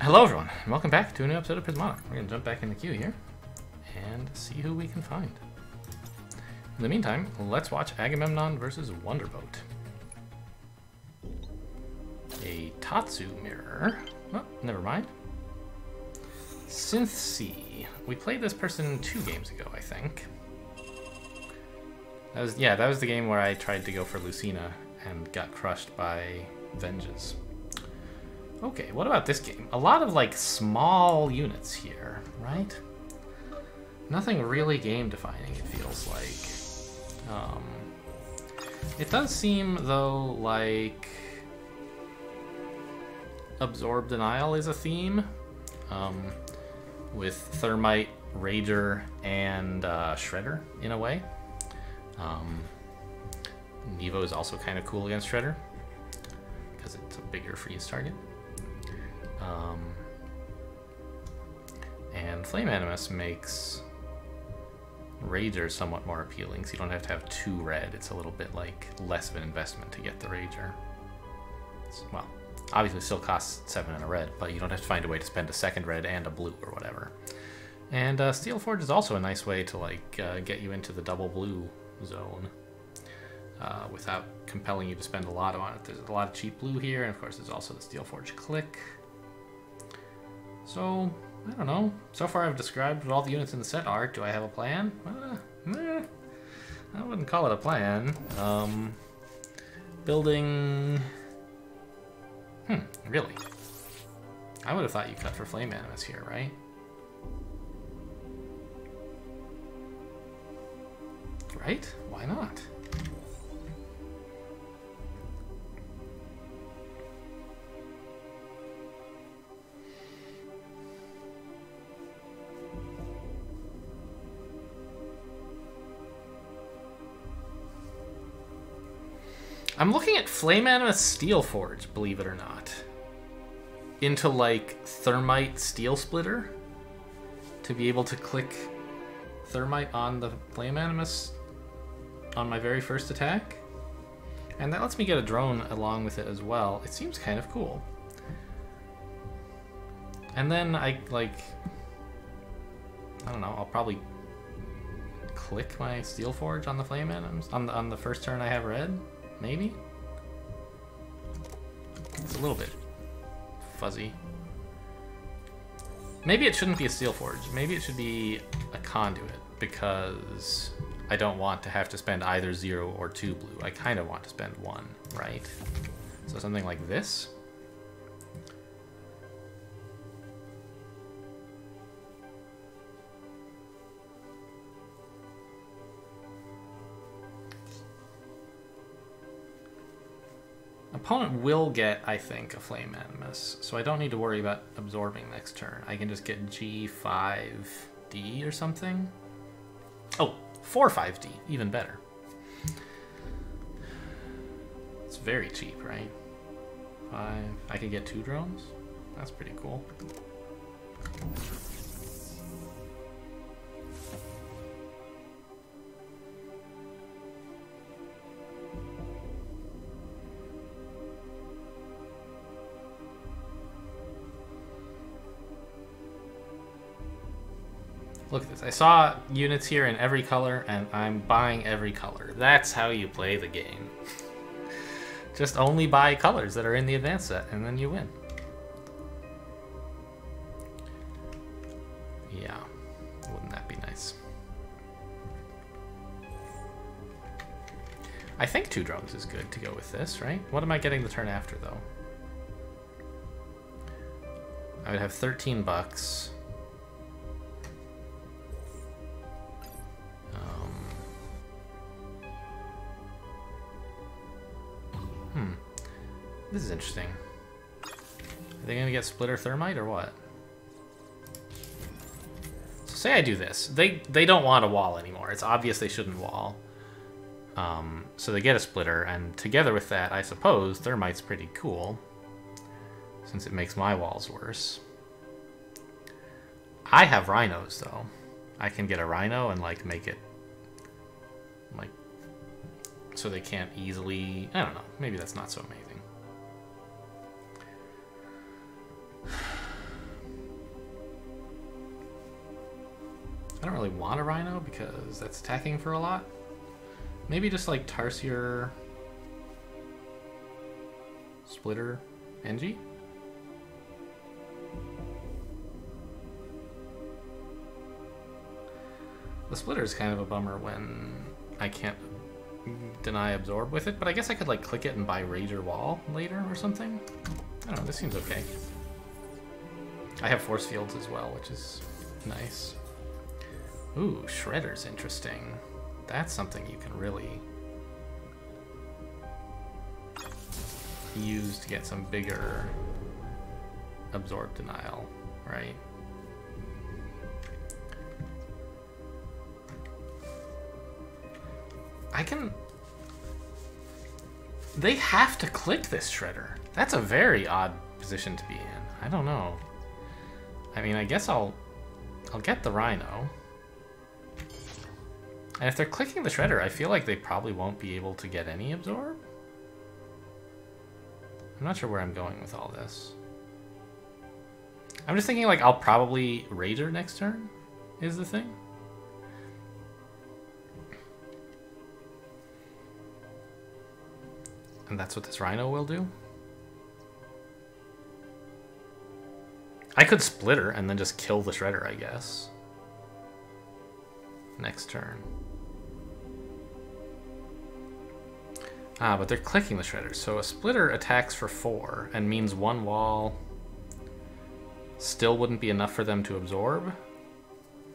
Hello everyone, and welcome back to a new episode of Prismata. We're gonna jump back in the queue here and see who we can find. In the meantime, let's watch Agamemnon versus Wonderboat. A Tatsu mirror. Oh, never mind. Synth C. We played this person two games ago, I think. That was yeah, that was the game where I tried to go for Lucina and got crushed by Vengeance. Okay, what about this game? A lot of like small units here, right? Nothing really game defining, it feels like. Um, it does seem though like Absorb Denial is a theme. Um, with Thermite, Rager, and uh, Shredder in a way. Um, Nivo is also kind of cool against Shredder because it's a bigger freeze target. Um, and Flame Animus makes Rager somewhat more appealing, so you don't have to have two red. It's a little bit like less of an investment to get the Rager. It's, well, obviously still costs seven and a red, but you don't have to find a way to spend a second red and a blue or whatever. And uh, Steel Forge is also a nice way to like uh, get you into the double blue zone uh, without compelling you to spend a lot on it. There's a lot of cheap blue here, and of course there's also the Steel Forge click. So, I don't know. So far I've described what all the units in the set are. Do I have a plan? Uh, eh, I wouldn't call it a plan. Um, building... Hmm, really? I would have thought you cut for Flame Animus here, right? Right? Why not? I'm looking at Flame Animus Steel Forge, believe it or not. Into like Thermite Steel Splitter to be able to click Thermite on the Flame Animus on my very first attack. And that lets me get a drone along with it as well. It seems kind of cool. And then I, like, I don't know, I'll probably click my Steel Forge on the Flame Animus, on the, on the first turn I have red. Maybe? It's a little bit fuzzy. Maybe it shouldn't be a steel forge. Maybe it should be a conduit because I don't want to have to spend either zero or two blue. I kind of want to spend one, right? So something like this. Opponent will get, I think, a Flame Animus, so I don't need to worry about absorbing next turn. I can just get G5D or something. Oh, 4-5D, even better. It's very cheap, right? Five. I could get two drones? That's pretty cool. I saw units here in every color, and I'm buying every color. That's how you play the game. Just only buy colors that are in the advanced set, and then you win. Yeah. Wouldn't that be nice? I think two drums is good to go with this, right? What am I getting the turn after, though? I would have 13 bucks. This is interesting. Are they gonna get splitter thermite or what? So say I do this. They they don't want a wall anymore. It's obvious they shouldn't wall. Um, so they get a splitter, and together with that, I suppose thermite's pretty cool, since it makes my walls worse. I have rhinos though. I can get a rhino and like make it like so they can't easily. I don't know. Maybe that's not so amazing. Really want a Rhino because that's attacking for a lot. Maybe just like Tarsier, Splitter, Engi? The Splitter is kind of a bummer when I can't deny absorb with it, but I guess I could like click it and buy Rager Wall later or something. I don't know, this seems okay. I have force fields as well, which is nice. Ooh, Shredder's interesting. That's something you can really use to get some bigger absorb denial, right? I can... They have to click this Shredder. That's a very odd position to be in. I don't know. I mean, I guess I'll... I'll get the Rhino. And if they're clicking the Shredder, I feel like they probably won't be able to get any Absorb. I'm not sure where I'm going with all this. I'm just thinking like I'll probably Rager next turn, is the thing. And that's what this Rhino will do? I could Splitter and then just kill the Shredder, I guess. Next turn. Ah, but they're clicking the shredders. so a Splitter attacks for 4 and means one wall still wouldn't be enough for them to absorb.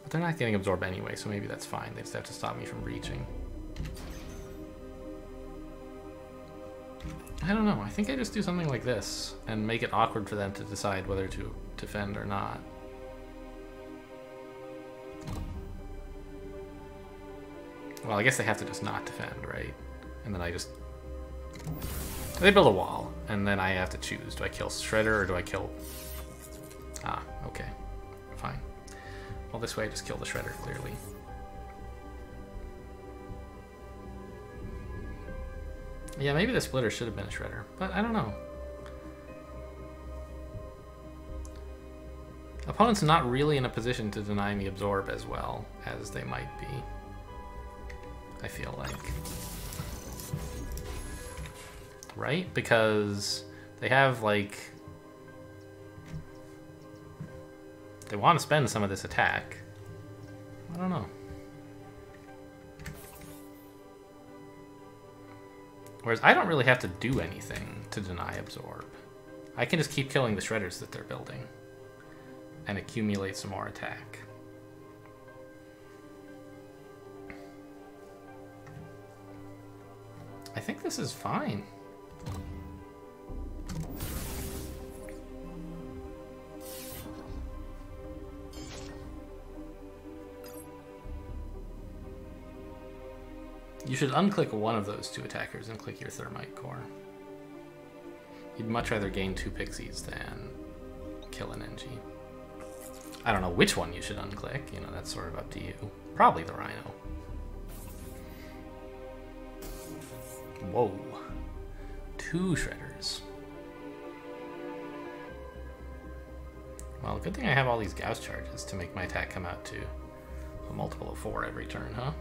But they're not getting absorbed anyway, so maybe that's fine. They just have to stop me from reaching. I don't know. I think I just do something like this and make it awkward for them to decide whether to defend or not. Well, I guess they have to just not defend, right? And then I just... They build a wall, and then I have to choose. Do I kill Shredder or do I kill... Ah, okay. Fine. Well, this way I just kill the Shredder, clearly. Yeah, maybe the splitter should have been a shredder, but I don't know. Opponent's not really in a position to deny me absorb as well as they might be. I feel like. Right? Because they have, like... They want to spend some of this attack. I don't know. Whereas I don't really have to do anything to deny absorb. I can just keep killing the shredders that they're building and accumulate some more attack. I think this is fine. You should unclick one of those two attackers and click your Thermite Core. You'd much rather gain two Pixies than kill an Engi. I don't know which one you should unclick, you know, that's sort of up to you. Probably the Rhino. Whoa. Two Shredders. Well, good thing I have all these Gauss charges to make my attack come out to a multiple of four every turn, huh?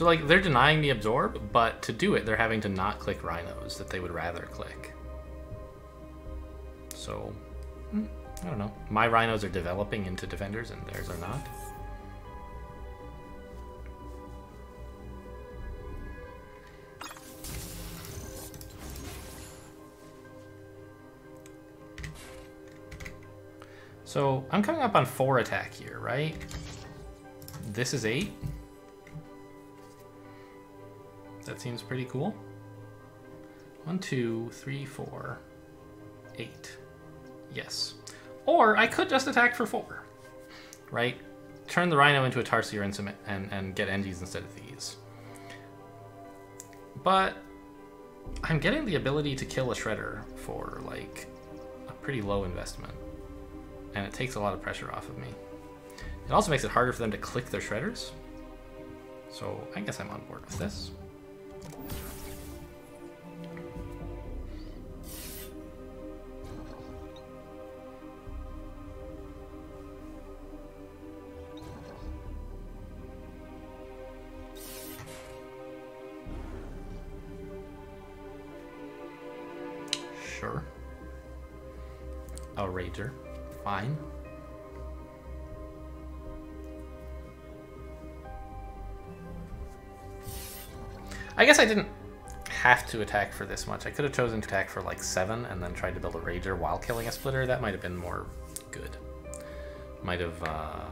So like they're denying me absorb, but to do it, they're having to not click rhinos that they would rather click. So, hmm, I don't know. My rhinos are developing into defenders and theirs are not. So I'm coming up on four attack here, right? This is eight. Seems pretty cool. One, two, three, four, eight. Yes. Or I could just attack for four, right? Turn the Rhino into a Tarsier and, and, and get Engis instead of these. But I'm getting the ability to kill a Shredder for, like, a pretty low investment. And it takes a lot of pressure off of me. It also makes it harder for them to click their Shredders. So I guess I'm on board with this. Sure. A rager. Fine. I guess I didn't have to attack for this much. I could have chosen to attack for like 7 and then tried to build a Rager while killing a Splitter. That might have been more good. Might have... Uh,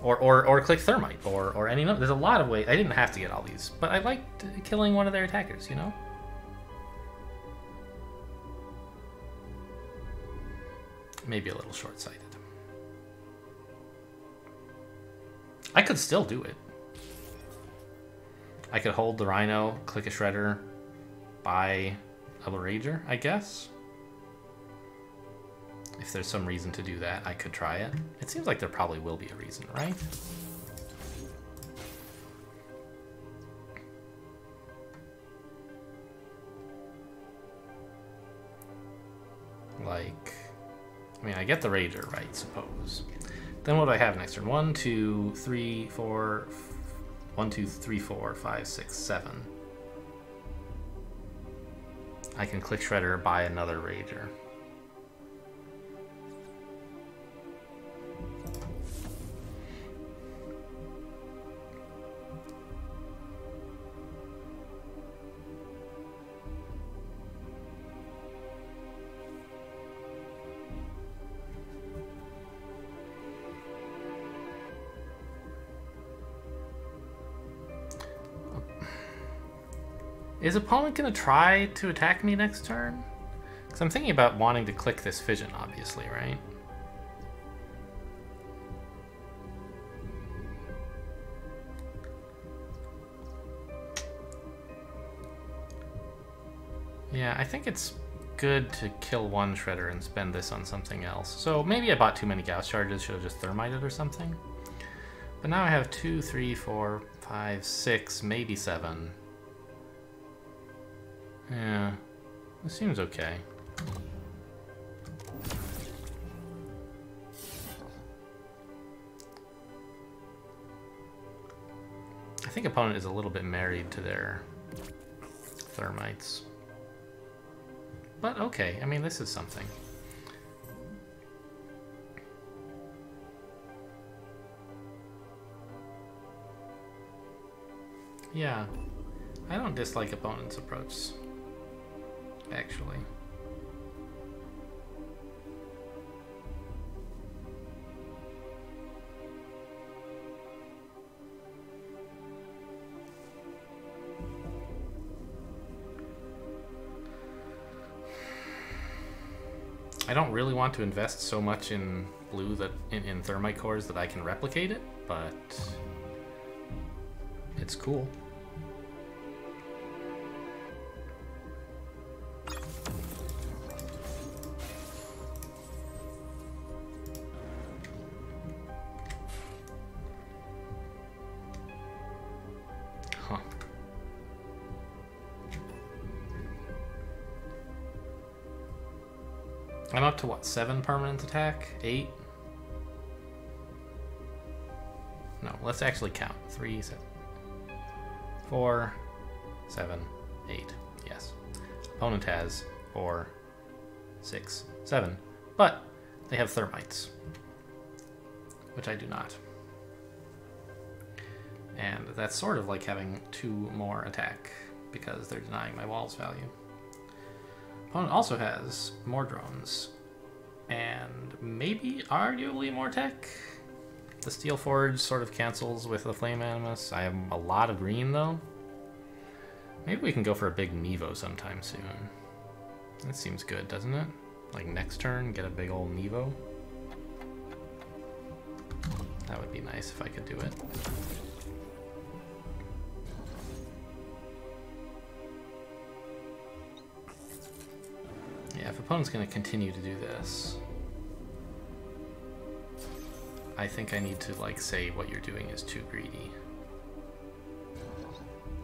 or, or, or click Thermite, or, or any... There's a lot of ways. I didn't have to get all these, but I liked killing one of their attackers, you know? Maybe a little short-sighted. I could still do it. I could hold the Rhino, click a Shredder, buy a Rager, I guess. If there's some reason to do that, I could try it. It seems like there probably will be a reason, right? Like, I mean, I get the Rager, right, suppose. Then what do I have next turn? One, two, three, four, one, two, three, four, five, six, seven. I can click Shredder, buy another Rager. Is opponent going to try to attack me next turn? Because I'm thinking about wanting to click this fission, obviously, right? Yeah, I think it's good to kill one Shredder and spend this on something else. So maybe I bought too many Gauss charges, should have just Thermited or something. But now I have two, three, four, five, six, maybe seven. Yeah, it seems okay. I think opponent is a little bit married to their thermites. But okay, I mean, this is something. Yeah, I don't dislike opponent's approach actually. I don't really want to invest so much in blue that in, in thermite cores that I can replicate it, but it's cool. I'm up to what, seven permanent attack? Eight? No, let's actually count. Three, seven, four, seven, eight. Yes. Opponent has four, six, seven. But they have thermites, which I do not. And that's sort of like having two more attack because they're denying my walls value. Opponent also has more drones. And maybe arguably more tech. The Steel Forge sort of cancels with the Flame Animus. I have a lot of green though. Maybe we can go for a big Nivo sometime soon. That seems good, doesn't it? Like next turn, get a big old Nivo. That would be nice if I could do it. Yeah, if opponent's going to continue to do this, I think I need to like say what you're doing is too greedy.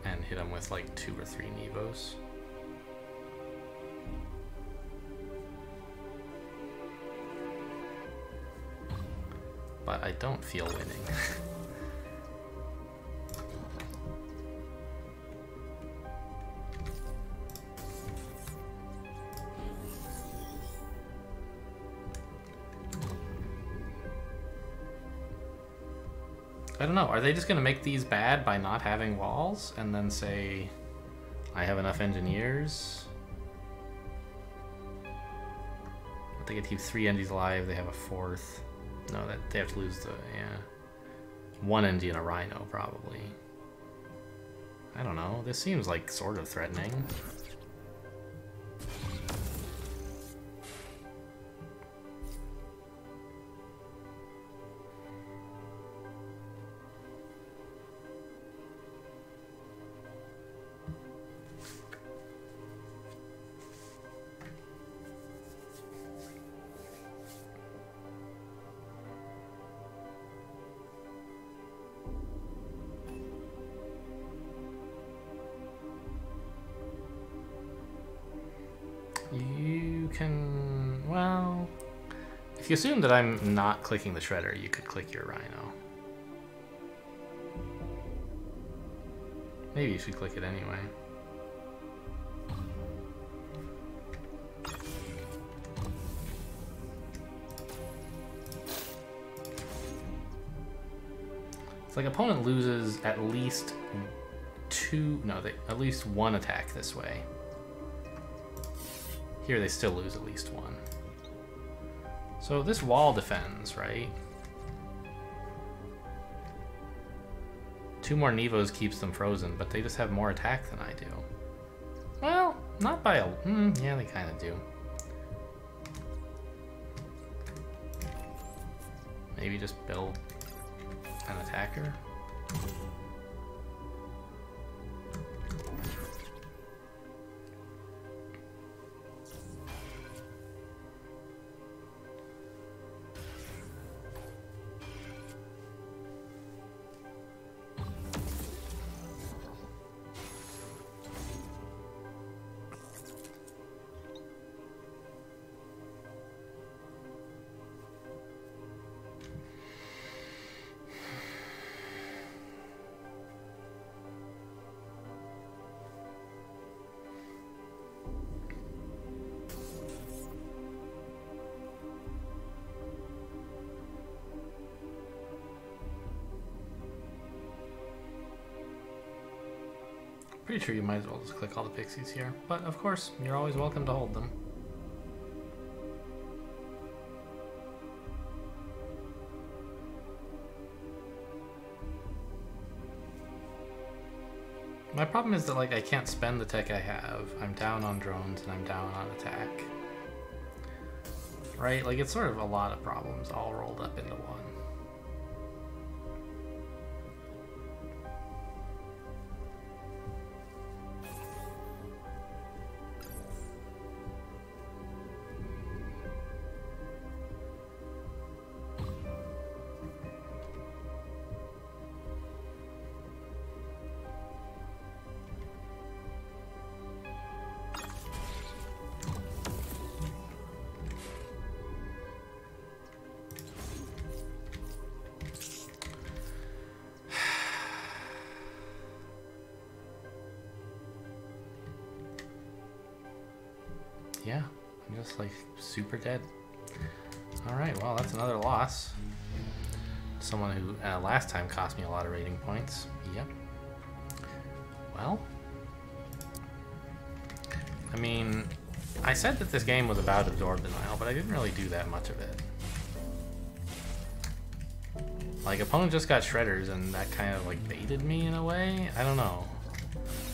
And hit him with like two or three Nivos. But I don't feel winning. I don't know. Are they just going to make these bad by not having walls and then say, I have enough engineers? They to keep three engies alive. They have a fourth. No, that they have to lose the yeah one engie and a rhino probably. I don't know. This seems like sort of threatening. You assume that I'm not clicking the shredder, you could click your rhino. Maybe you should click it anyway. It's like opponent loses at least two, no, they, at least one attack this way. Here they still lose at least one. So this wall defends, right? Two more Nivos keeps them frozen, but they just have more attack than I do. Well, not by a... Mm, yeah, they kind of do. Maybe just build an attacker? Pretty sure you might as well just click all the pixies here. But of course, you're always welcome to hold them. My problem is that like I can't spend the tech I have. I'm down on drones and I'm down on attack. Right? Like it's sort of a lot of problems all rolled up into one. Super dead. Alright, well, that's another loss. Someone who uh, last time cost me a lot of rating points. Yep. Well. I mean, I said that this game was about absorb denial, but I didn't really do that much of it. Like, opponent just got shredders, and that kind of, like, baited me in a way? I don't know.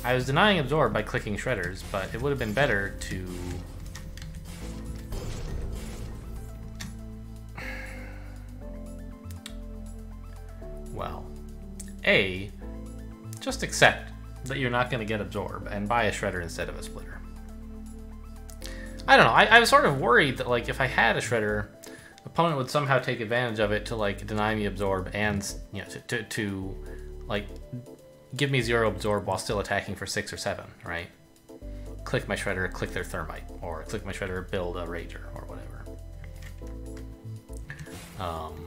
I was denying absorb by clicking shredders, but it would have been better to A, just accept that you're not going to get Absorb and buy a Shredder instead of a Splitter. I don't know. I, I, was sort of worried that, like, if I had a Shredder, opponent would somehow take advantage of it to, like, deny me Absorb and, you know, to, to, to like, give me zero Absorb while still attacking for six or seven, right? Click my Shredder, click their Thermite, or click my Shredder, build a Rager, or whatever. Um,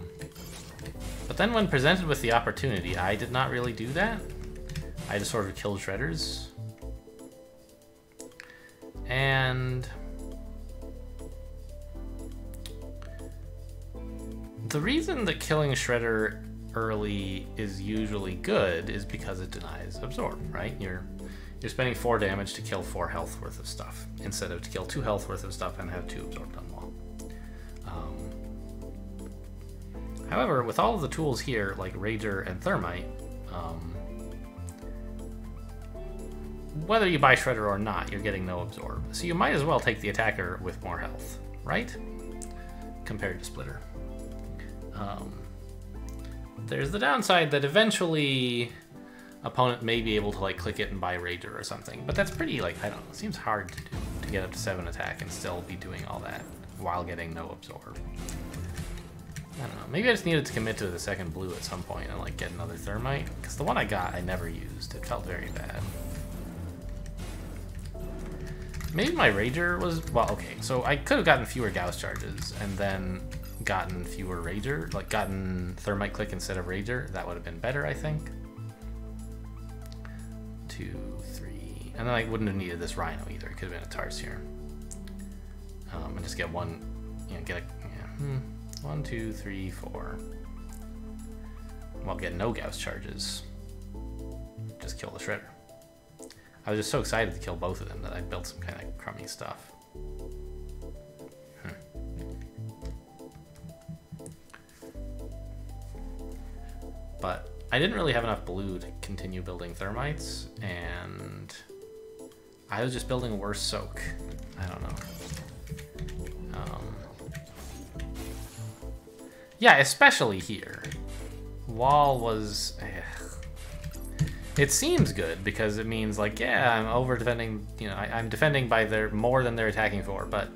but then when presented with the opportunity, I did not really do that. I just sort of killed shredders. And... The reason that killing Shredder early is usually good is because it denies absorb, right? You're you're spending four damage to kill four health worth of stuff instead of to kill two health worth of stuff and have two absorbed on however, with all of the tools here, like Rager and Thermite, um, whether you buy Shredder or not, you're getting no absorb. So you might as well take the attacker with more health, right? Compared to Splitter. Um, there's the downside that eventually opponent may be able to like click it and buy Rager or something, but that's pretty like I don't know. Seems hard to do to get up to seven attack and still be doing all that while getting no absorb. I don't know. Maybe I just needed to commit to the second blue at some point and like get another thermite because the one I got I never used. It felt very bad. Maybe my Rager was well. Okay, so I could have gotten fewer Gauss charges and then gotten fewer Rager, like gotten Thermite Click instead of Rager. That would have been better, I think. Two, three, and then I wouldn't have needed this Rhino either. It could have been a Tarsier. Um, and just get one, you know, get a yeah, hmm, one, two, three, four. Well, get no Gauss charges. Just kill the Shredder. I was just so excited to kill both of them that I built some kind of crummy stuff. Hmm. But I didn't really have enough blue to continue building thermites, and I was just building worse soak. I don't know. Yeah, especially here. Wall was... Eh. It seems good because it means like, yeah, I'm over defending, you know, I, am defending by their more than they're attacking for, but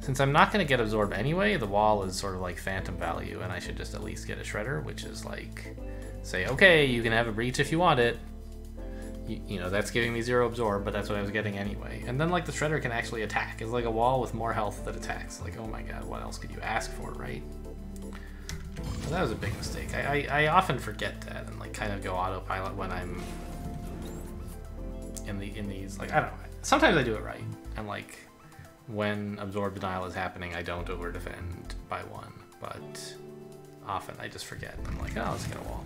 since I'm not going to get absorbed anyway, the wall is sort of like phantom value, and I should just at least get a shredder, which is like, say, okay, you can have a breach if you want it. You, you know, that's giving me zero absorb, but that's what I was getting anyway. And then like the shredder can actually attack. It's like a wall with more health that attacks. Like, oh my god, what else could you ask for, right? Well, that was a big mistake. I, I, I often forget that and like kind of go autopilot when I'm in the in these like I don't know. Sometimes I do it right, and like when absorb denial is happening, I don't over defend by one, but often I just forget. And I'm like, oh, let's get a wall.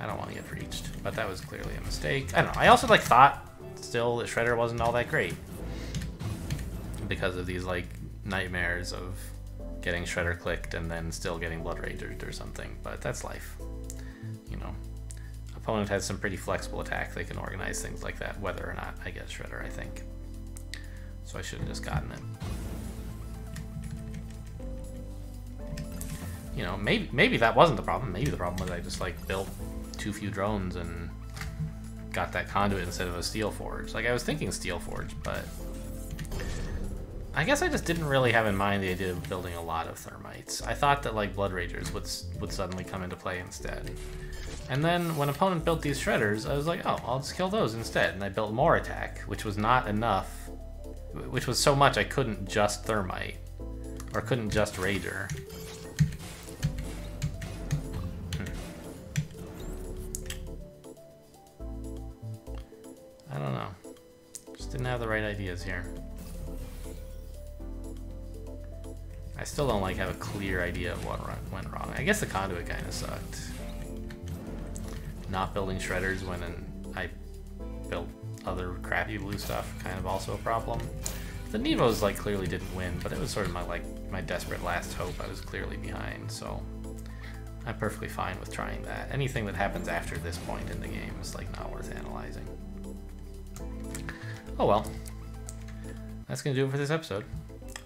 I don't want to get breached, but that was clearly a mistake. I don't know. I also like thought still that Shredder wasn't all that great because of these like nightmares of getting Shredder clicked and then still getting Blood Ragered or something, but that's life. You know, opponent has some pretty flexible attack. They can organize things like that, whether or not I get Shredder, I think. So I should have just gotten it. You know, maybe maybe that wasn't the problem. Maybe the problem was I just like built too few drones and got that conduit instead of a steel forge. Like I was thinking steel forge, but I guess I just didn't really have in mind the idea of building a lot of thermites. I thought that like Blood Ragers would, would suddenly come into play instead. And then when opponent built these shredders, I was like, oh, I'll just kill those instead. And I built more attack, which was not enough, which was so much I couldn't just thermite, or couldn't just rager. Hmm. I don't know. Just didn't have the right ideas here. I still don't like have a clear idea of what went wrong. I guess the conduit kind of sucked. Not building shredders when I built other crappy blue stuff kind of also a problem. The Nivos like clearly didn't win, but it was sort of my like my desperate last hope. I was clearly behind, so I'm perfectly fine with trying that. Anything that happens after this point in the game is like not worth analyzing. Oh well. That's gonna do it for this episode.